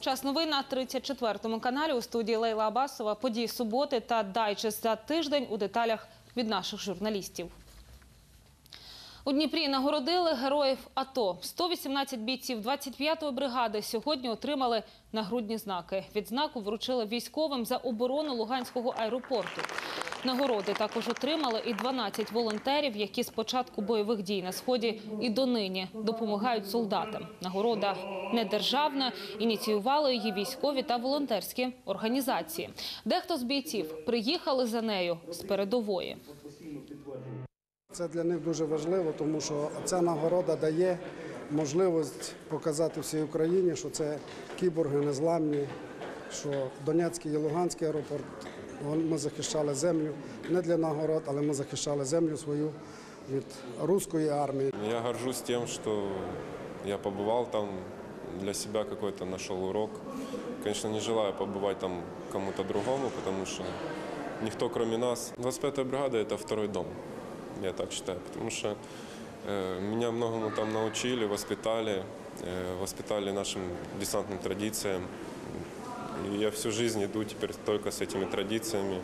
Час новин на 34-му каналі у студії Лейла Абасова. Події суботи та дайджест за тиждень у деталях від наших журналістів. У Дніпрі нагородили героїв АТО. 118 бійців 25-ї бригади сьогодні отримали нагрудні знаки. Відзнаку вручили військовим за оборону Луганського аеропорту. Нагороди також отримали і 12 волонтерів, які з початку бойових дій на сході і донині допомагають солдатам. Нагорода не державна, ініціювали її військові та волонтерські організації. Дехто з бійців приїхали за нею з передової. Це для них дуже важливо, тому що ця нагорода дає можливість показати всій Україні, що це кіборги незламні, що Донецький і Луганський аеропорт ми захищали землю не для нагород, але ми захищали землю свою від руської армії. Я горжусь тем, что я побывал там, для себя какой-то нашел урок. Конечно, не желаю побывать там кому-то другому, потому что никто кроме нас. 25-я бригада – это второй дом, я так считаю, потому что э, меня многому там научили, воспитали, э, воспитали нашим десантным традициям. И я всю жизнь иду теперь только с этими традициями.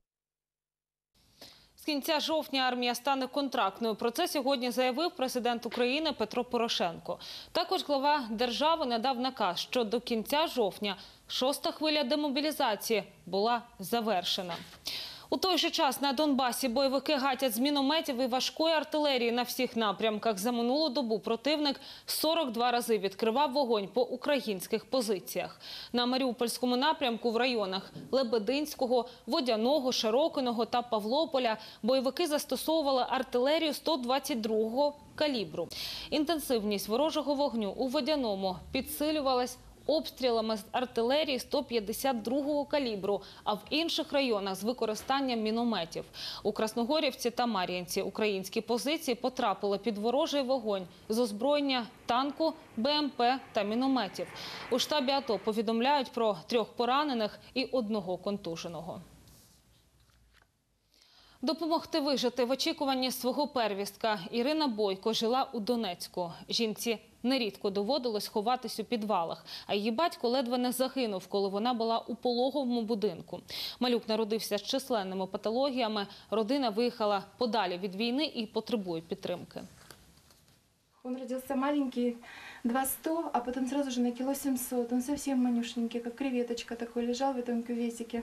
З кінця жовтня армія стане контрактною. Про це сьогодні заявив президент України Петро Порошенко. Також глава держави надав наказ, що до кінця жовтня шоста хвиля демобілізації була завершена. У той же час на Донбасі бойовики гатять з мінометів і важкої артилерії на всіх напрямках. За минулу добу противник 42 рази відкривав вогонь по українських позиціях. На Маріупольському напрямку в районах Лебединського, Водяного, Широкиного та Павлополя бойовики застосовували артилерію 122-го калібру. Інтенсивність ворожого вогню у Водяному підсилювалась обстрілами з артилерії 152-го калібру, а в інших районах з використанням мінометів. У Красногорівці та Мар'їнці українські позиції потрапили під ворожий вогонь з озброєння танку, БМП та мінометів. У штабі АТО повідомляють про трьох поранених і одного контуженого. Допомогти вижити в очікуванні свого первістка Ірина Бойко жила у Донецьку. Жінці нерідко доводилось ховатись у підвалах, а її батько ледве не загинув, коли вона була у пологовому будинку. Малюк народився з численними патологіями. Родина виїхала подалі від війни і потребує підтримки. Он родился маленький, 200, а потом сразу же на кило 700. Он совсем манюшненький, как креветочка такой, лежал в этом кюветике.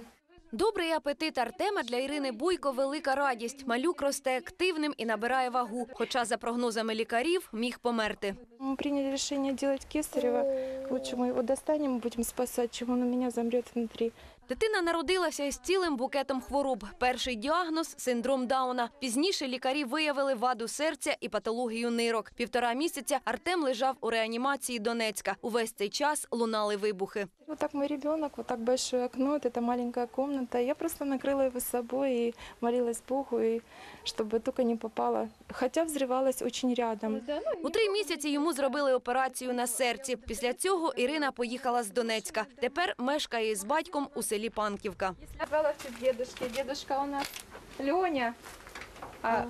Добрий апетит Артема для Ірини Буйко – велика радість. Малюк росте активним і набирає вагу, хоча за прогнозами лікарів міг померти. Ми прийняли рішення робити кесарево. Лучше ми його достанемо, будемо спасати, чим він у мене замрет внутри. Дитина народилася із цілим букетом хвороб. Перший діагноз – синдром Дауна. Пізніше лікарі виявили ваду серця і патологію нирок. Півтора місяця Артем лежав у реанімації Донецька. Увесь цей час лунали вибухи. Вот так мой ребенок, вот так большое окно, вот эта маленькая комната. Я просто накрыла его собой и молилась Богу, и чтобы только не попало. Хотя взрывалась очень рядом. У три місяці йому зробили операцію на серці. Після цього Ірина поїхала з Донецька. Тепер мешкає з батьком у селі Панківка. Звала в дедушки. Дедушка у нас Леня, а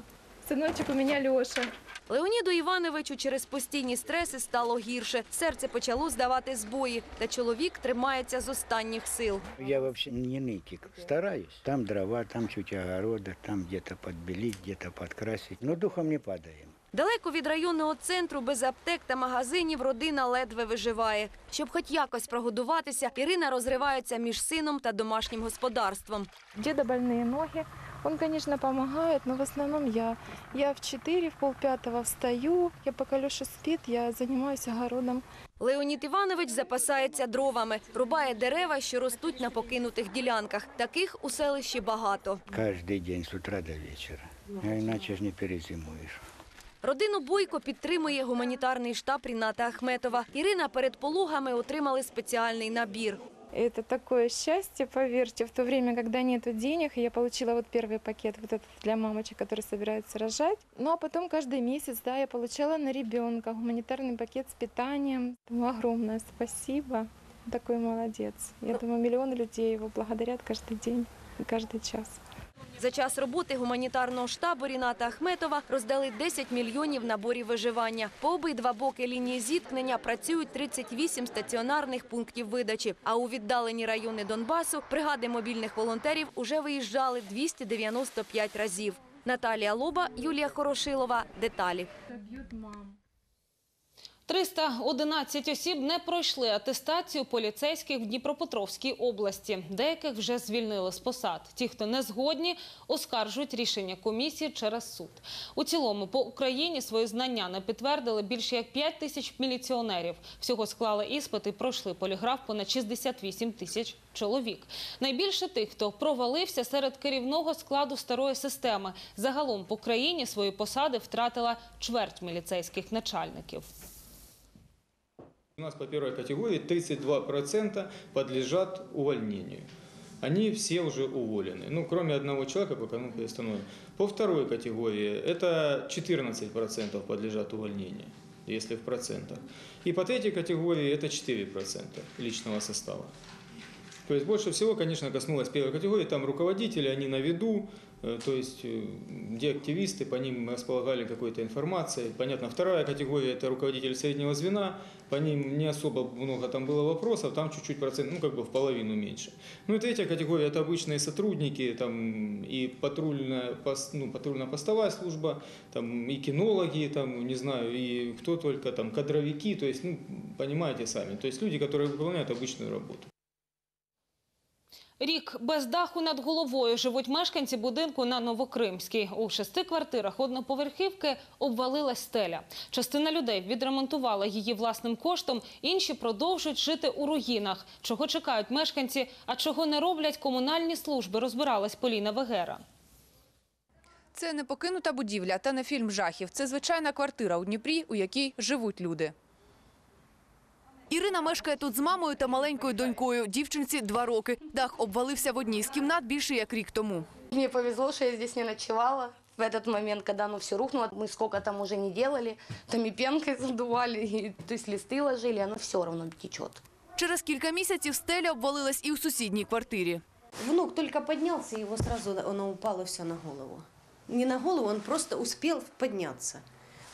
сыночек у меня Леша. Леоніду Івановичу через постійні стреси стало гірше. Серце почало здавати збої, та чоловік тримається з останніх сил. Я вообще не нытик. Стараюсь. Там дрова, там чуть огорода, там где-то подбелить, где-то подкрасить. Но духом не падаем. Далеко від районного центру, без аптек та магазинів, родина ледве виживає. Щоб хоч якось прогодуватися, Ірина розривається між сином та домашнім господарством. Деда больные ноги. Он, конечно, помогает, но в основном я. Я в 4, в полпятого встаю. Я пока Леша спит, я занимаюсь огородом. Леонід Іванович запасається дровами, рубає дерева, що ростуть на покинутих ділянках. Таких у селищі багато. Каждый день с утра до вечера. А иначе ж не перезимуешь. Родину Бойко підтримує гуманітарний штаб Ріната Ахметова. Ірина перед пологами отримали спеціальний набір. Это такое счастье, поверьте, в то время, когда нет денег, я получила вот первый пакет вот этот для мамочек, которые собираются рожать. Ну а потом каждый месяц, да, я получала на ребенка гуманитарный пакет с питанием. Ему огромное спасибо. Такой молодец. Я думаю, миллионы людей его благодарят каждый день и каждый час. За час роботи гуманітарного штабу Ріната Ахметова роздали 10 мільйонів наборів виживання. По обидва боки лінії зіткнення працюють 38 стаціонарних пунктів видачі. А у віддалені райони Донбасу бригади мобільних волонтерів уже виїжджали 295 разів. Наталія Лоба, Юлія Хорошилова. Деталі. 311 осіб не пройшли атестацію поліцейських в Дніпропетровській області. Деяких вже звільнили з посад. Ті, хто не згодні, оскаржують рішення комісії через суд. У цілому по Україні свої знання не підтвердили більше як 5 тисяч міліціонерів. Всього склали іспит і пройшли поліграф понад 68 тисяч чоловік. Найбільше тих, хто провалився серед керівного складу старої системи. Загалом по країні свої посади втратила чверть міліцейських начальників. У нас по первой категории 32% подлежат увольнению. Они все уже уволены. Ну, кроме одного человека, пока мы приостановим. По второй категории это 14% подлежат увольнению, если в процентах. И по третьей категории это 4% личного состава. То есть больше всего, конечно, коснулась первой категории. Там руководители, они на виду, то есть э, где активисты, по ним располагали какой-то информацией. Понятно, вторая категория – это руководители среднего звена, по ним не особо много там было вопросов, там чуть-чуть процент, ну как бы в половину меньше. Ну и третья категория – это обычные сотрудники, там и патрульная, ну, патрульно-постовая служба, там и кинологи, там, не знаю, и кто только, там, кадровики, то есть, ну, понимаете сами, то есть люди, которые выполняют обычную работу. Рік без даху над головою живуть мешканці будинку на Новокримській. У шести квартирах одноповерхівки обвалилась стеля. Частина людей відремонтувала її власним коштом, інші продовжують жити у руїнах. Чого чекають мешканці, а чого не роблять комунальні служби, розбиралась Поліна Вегера. Це не покинута будівля та не фільм жахів. Це звичайна квартира у Дніпрі, у якій живуть люди. Ірина мешкає тут з мамою та маленькою донькою. Дівчинці два роки. Дах обвалився в одній з кімнат більше як рік тому. Мне повезло, что я здесь не ночевала. В этот момент, когда оно все рухнуло, мы сколько там уже не делали, там и пенкой задували, и, то есть листы ложили, оно все равно течет. Через кілька місяців стеля обвалилась і у сусідній квартирі. Внук только поднялся, его сразу оно упало все на голову. Не на голову, он просто успел подняться.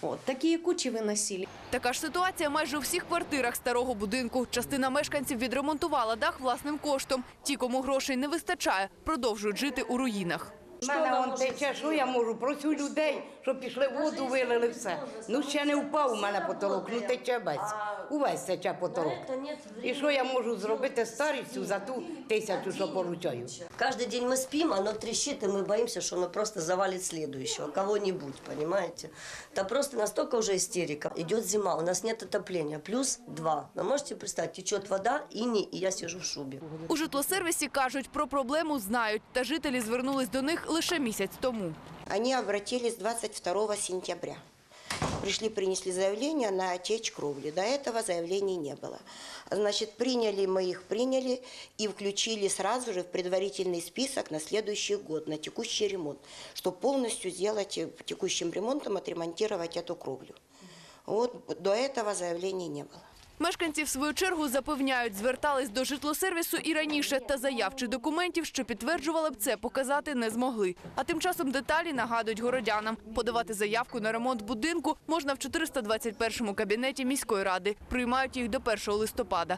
Вот. такі кучі выносили. Така ж ситуація майже у всіх квартирах старого будинку. Частина мешканців відремонтувала дах власним коштом. Ті, кому грошей не вистачає, продовжують жити у руїнах. У мене он тече, що я можу? Просю людей, щоб пішли воду, вилили все. Ну ще не впав у мене потолок, ну тече весь. Увесь тече потолок. І що я можу зробити старістю за ту тисячу, що получаю? Каждый день мы спим, оно трещит, и мы боимся, что оно просто завалит следующего, кого-нибудь, понимаете? Это просто настолько уже истерика. Идет зима, у нас нет отопления, плюс два. Вы можете представить, течет вода, иней, и я сижу в шубе. У житлосервісі кажуть, про проблему знають, та жителі звернулись до них лише місяць тому. Они обратились 22 сентября. Пришли, принесли заявление на течь кровли. До этого заявлений не было. Значит, приняли мы их, приняли и включили сразу же в предварительный список на следующий год, на текущий ремонт, чтобы полностью сделать э, текущим ремонтом, отремонтировать эту кровлю. Вот до этого заявлений не было. Мешканці, в свою чергу, запевняють, звертались до житлосервісу і раніше, та заяв чи документів, що підтверджували б це, показати не змогли. А тим часом деталі нагадують городянам. Подавати заявку на ремонт будинку можна в 421 кабінеті міської ради. Приймають їх до 1 листопада.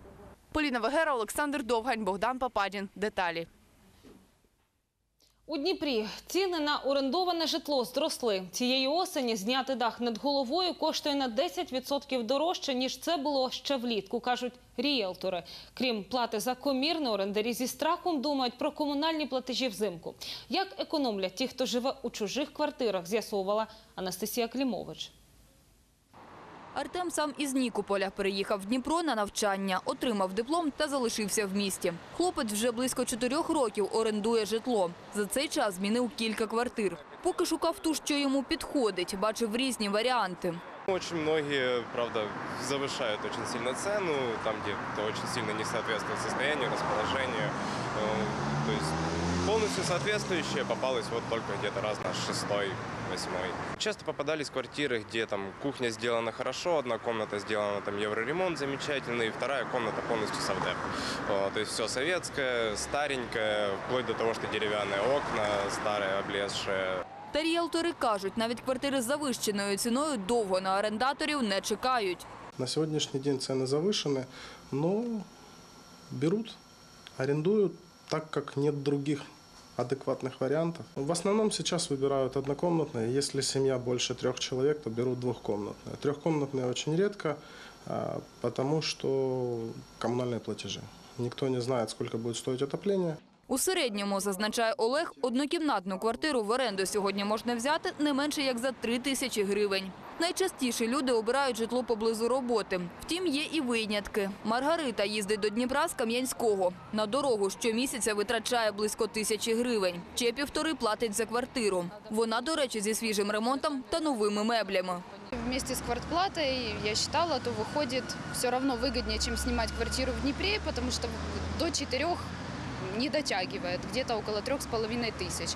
Поліна Вегера, Олександр Довгань, Богдан Пападін. Деталі. У Дніпрі ціни на орендоване житло зросли. Цієї осені зняти дах над головою коштує на 10% дорожче, ніж це було ще влітку, кажуть ріелтори. Крім плати за комірне, орендарі зі страхом думають про комунальні платежі взимку. Як економлять ті, хто живе у чужих квартирах, з'ясовувала Анастасія Клімович. Артем сам із Нікополя переїхав в Дніпро на навчання, отримав диплом та залишився в місті. Хлопець вже близько чотирьох років орендує житло. За цей час змінив кілька квартир. Поки шукав ту, що йому підходить, бачив різні варіанти. Очень многие, правда, завышают очень сильно цену, там, где это очень сильно не соответствует состоянию, расположению. Э, то есть полностью соответствующее попалось вот только где-то раз на шестой, восьмой. Часто попадались квартиры, где там кухня сделана хорошо, одна комната сделана там евроремонт замечательный, и вторая комната полностью совдеп. Вот, То есть все советское, старенькое, вплоть до того, что деревянные окна, старые, облезшие. Та ріелтори кажуть, навіть квартири з завищеною ціною довго на орендаторів не чекають. На сегодняшний день цены завышены, но берут, арендуют, так как нет других адекватных вариантов. В основном сейчас выбирают однокомнатные. Если семья больше трех человек, то берут двухкомнатные. Трехкомнатные очень редко, а, потому что коммунальные платежи. Никто не знает, сколько будет стоить отопление. У середньому, зазначає Олег, однокімнатну квартиру в оренду сьогодні можна взяти не менше як за 3 тисячі гривень. Найчастіше люди обирають житло поблизу роботи. Втім, є і винятки. Маргарита їздить до Дніпра з Кам'янського. На дорогу щомісяця витрачає близько тисячі гривень. Ще півтори платить за квартиру. Вона, до речі, зі свіжим ремонтом та новими меблями. Вместе с квартплатой, я считала, то выходит все равно выгоднее, чем снимать квартиру в Днепре, потому что до четырех не дотягивает, где-то около трех с половиной тысяч.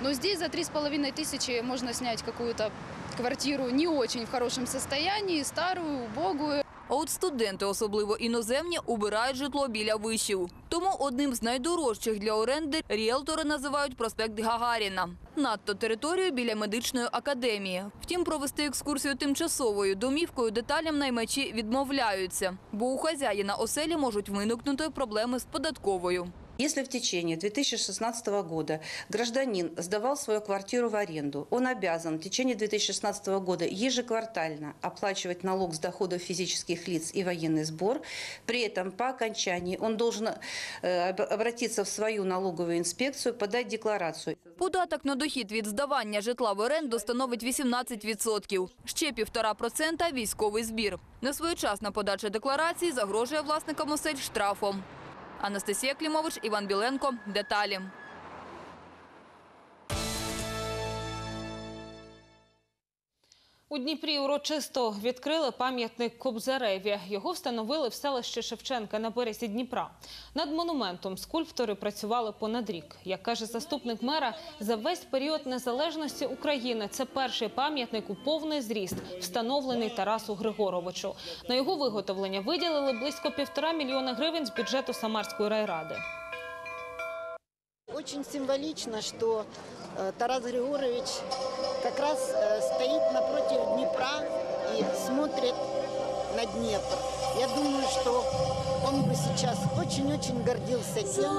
Но здесь за три с половиной тысячи можно снять какую-то квартиру не очень в хорошем состоянии, старую, убогую. А от студенти, особливо іноземні, обирають житло біля вишів. Тому одним з найдорожчих для оренди ріелтори називають проспект Гагаріна. Надто територію біля медичної академії. Втім, провести екскурсію тимчасовою домівкою деталям наймачі відмовляються, бо у хазяїна оселі можуть виникнути проблеми з податковою. Если в течение 2016 года гражданин сдавал свою квартиру в аренду, он обязан в течение 2016 года ежеквартально оплачивать налог с доходов физических лиц и военный сбор. При этом по окончании он должен э, об- обратиться в свою налоговую инспекцию, подать декларацию. Податок на дохід від здавання житла в оренду становить 18%. Ще півтора процента – військовий збір. Несвоєчасна подача декларації загрожує власникам осель штрафом. Анастасія Клімович, Іван Біленко. Деталі. У Дніпрі урочисто відкрили пам'ятник Кобзареві. Його встановили в селищі Шевченка на березі Дніпра. Над монументом скульптори працювали понад рік. Як каже заступник мера, за весь період незалежності України це перший пам'ятник у повний зріст, встановлений Тарасу Григоровичу. На його виготовлення виділили близько півтора мільйона гривень з бюджету Самарської райради. Очень символично, что э, Тарас Григорович как раз э, стоит напротив Днепра и смотрит на Днепр. Я думаю, что он бы сейчас очень-очень гордился тем,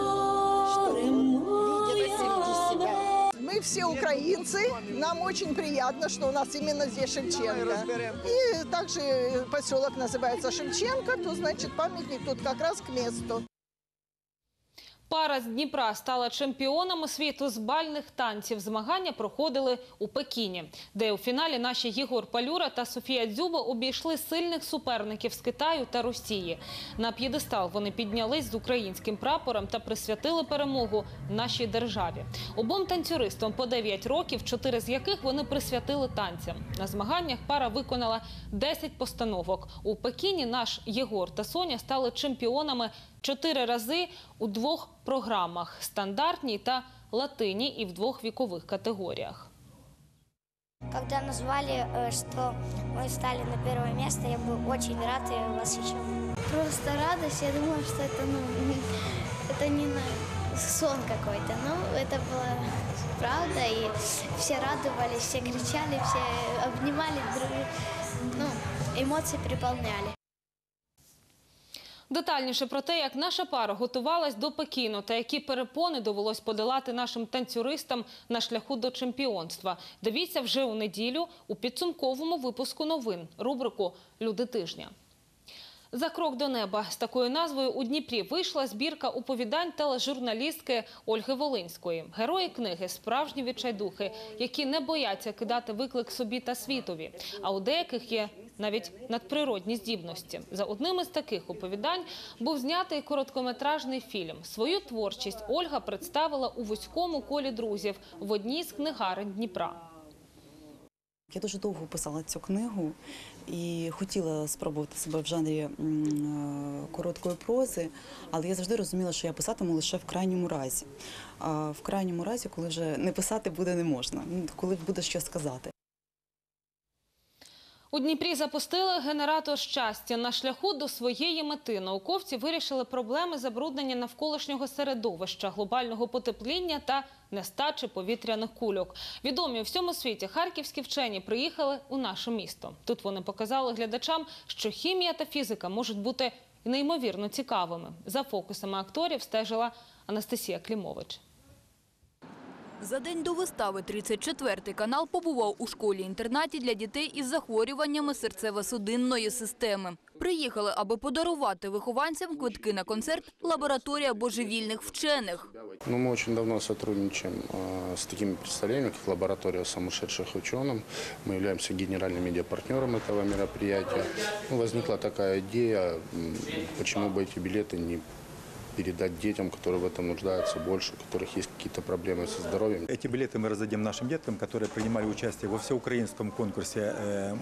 что видит среди себя Мы все украинцы, нам очень приятно, что у нас именно здесь Шевченко. И также поселок называется Шевченко, то значит памятник тут как раз к месту. Пара з Дніпра стала чемпіонами світу з бальних танців. Змагання проходили у Пекіні, де у фіналі наші Єгор Палюра та Софія Дзюба обійшли сильних суперників з Китаю та Росії. На п'єдестал вони піднялись з українським прапором та присвятили перемогу нашій державі. Обом танцюристам по 9 років, чотири з яких вони присвятили танцям. На змаганнях пара виконала 10 постановок. У Пекіні наш Єгор та Соня стали чемпіонами чотири рази у двох програмах стандартній та латині і в двох вікових категоріях. Когда назвали, э, что мы стали на первое место, я был очень рад и восхищен. Просто радость, я думала, что это, ну, это не на- сон какой-то, но это была правда, и все радовались, все кричали, все обнимали друг друга. Ну, эмоции переполняли. Детальніше про те, як наша пара готувалась до Пекіну та які перепони довелось подолати нашим танцюристам на шляху до чемпіонства. Дивіться вже у неділю у підсумковому випуску новин рубрику Люди тижня. За крок до неба з такою назвою у Дніпрі вийшла збірка оповідань тележурналістки Ольги Волинської. Герої книги справжні відчайдухи, які не бояться кидати виклик собі та світові. А у деяких є навіть надприродні здібності. За одним із таких оповідань був знятий короткометражний фільм. Свою творчість Ольга представила у вузькому колі друзів в одній з книгарень Дніпра. Я дуже довго писала цю книгу і хотіла спробувати себе в жанрі е, короткої прози, але я завжди розуміла, що я писатиму лише в крайньому разі. В крайньому разі, коли вже не писати буде не можна, коли буде що сказати. У Дніпрі запустили генератор щастя. На шляху до своєї мети науковці вирішили проблеми забруднення навколишнього середовища, глобального потепління та нестачі повітряних кульок. Відомі у всьому світі харківські вчені приїхали у наше місто. Тут вони показали глядачам, що хімія та фізика можуть бути неймовірно цікавими. За фокусами акторів стежила Анастасія Клімович. За день до вистави 34-й канал побував у школі-інтернаті для дітей із захворюваннями серцево-судинної системи. Приїхали, аби подарувати вихованцям квитки на концерт «Лабораторія божевільних вчених». Ну, мы очень давно сотрудничаем э, с такими представлениями, как лаборатория сумасшедших ученых. Мы являемся генеральным медиапартнером этого мероприятия. Ну, возникла такая идея, м, почему бы эти билеты не передать детям, которые в этом нуждаются больше, у которых есть какие-то проблемы со здоровьем. Эти билеты мы раздадим нашим деткам, которые принимали участие во всеукраинском конкурсе э,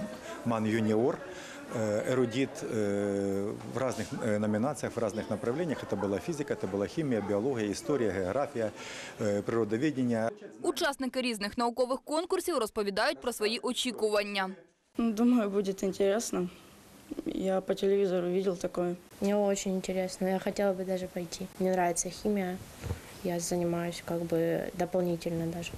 «Ман Юниор». Э, Эрудит э, в разных э, номинациях, в разных направлениях. Это была физика, это была химия, биология, история, география, э, природоведение. Учасники різних наукових конкурсів розповідають про свої очікування. Ну, Думаю, будет интересно. Я по телевизору видел такое. Мне очень интересно. Я хотела бы даже пойти. Мне нравится химия. Я занимаюсь как бы дополнительно даже.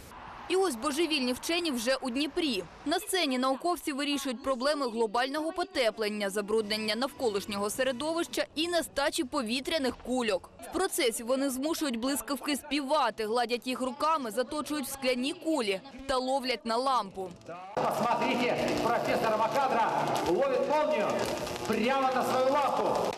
І ось божевільні вчені вже у Дніпрі. На сцені науковці вирішують проблеми глобального потеплення, забруднення навколишнього середовища і нестачі повітряних кульок. В процесі вони змушують блискавки співати, гладять їх руками, заточують в скляні кулі та ловлять на лампу. Посмотрите, профессор Макадра ловит молнию прямо на свою лампу.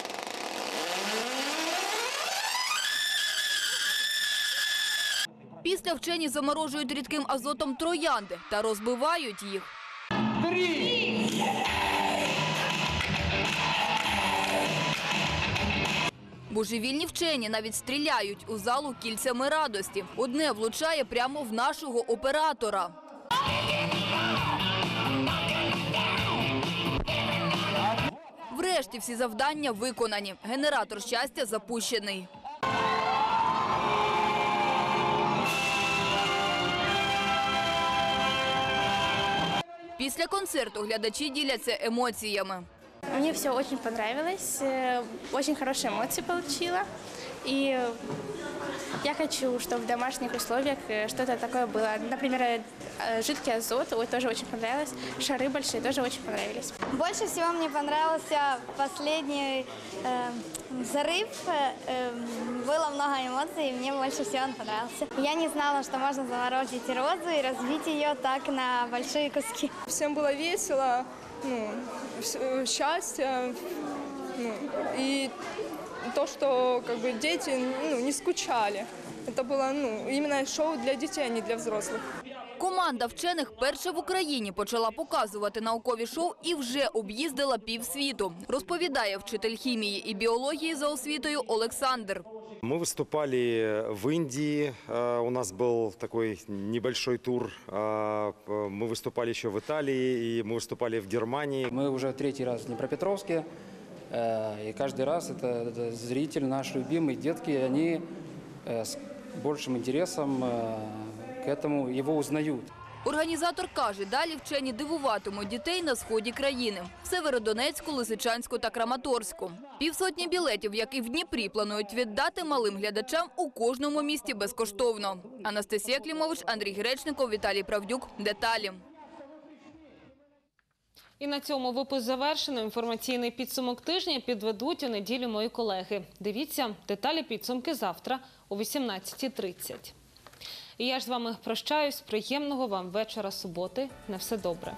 Після вчені заморожують рідким азотом троянди та розбивають їх. Божевільні вчені навіть стріляють у залу кільцями радості. Одне влучає прямо в нашого оператора. Врешті всі завдання виконані. Генератор щастя запущений. Після концерту глядачі діляться емоціями. Мне все очень понравилось. э, Очень хорошие эмоции получила. И я хочу, чтобы в домашних условиях э, что-то такое было. Например, э, жидкий азот, ой, тоже очень понравилось. Шары большие тоже очень понравились. Больше всего мне понравился последний э, взрыв. Э, э, было много эмоций, и мне больше всего он понравился. Я не знала, что можно заморозить розу и разбить ее так на большие куски. Всем было весело, ну, вс- э, счастье, ну, и то, что как бы дети ну, не скучали. Это было ну, именно шоу для детей, а не для взрослых. Команда вчених перша в Україні почала показувати наукові шоу і вже об'їздила півсвіту. Розповідає вчитель хімії і біології за освітою Олександр. Мы выступали в Индии, э, у нас был такой небольшой тур. Э, Мы выступали еще в Италии, и мы выступали в Германии. Мы уже третий раз в Днепропетровске, э, и каждый раз это, это зритель наш любимый, детки, они э, с большим интересом э, к этому его узнают. Організатор каже, далі вчені дивуватимуть дітей на сході країни – в Северодонецьку, Лисичанську та Краматорську. Півсотні білетів, як і в Дніпрі, планують віддати малим глядачам у кожному місті безкоштовно. Анастасія Клімович, Андрій Гречников, Віталій Правдюк. Деталі. І на цьому випуск завершено. Інформаційний підсумок тижня підведуть у неділю мої колеги. Дивіться деталі підсумки завтра о 18.30. І я ж з вами прощаюсь. Приємного вам вечора суботи. На все добре.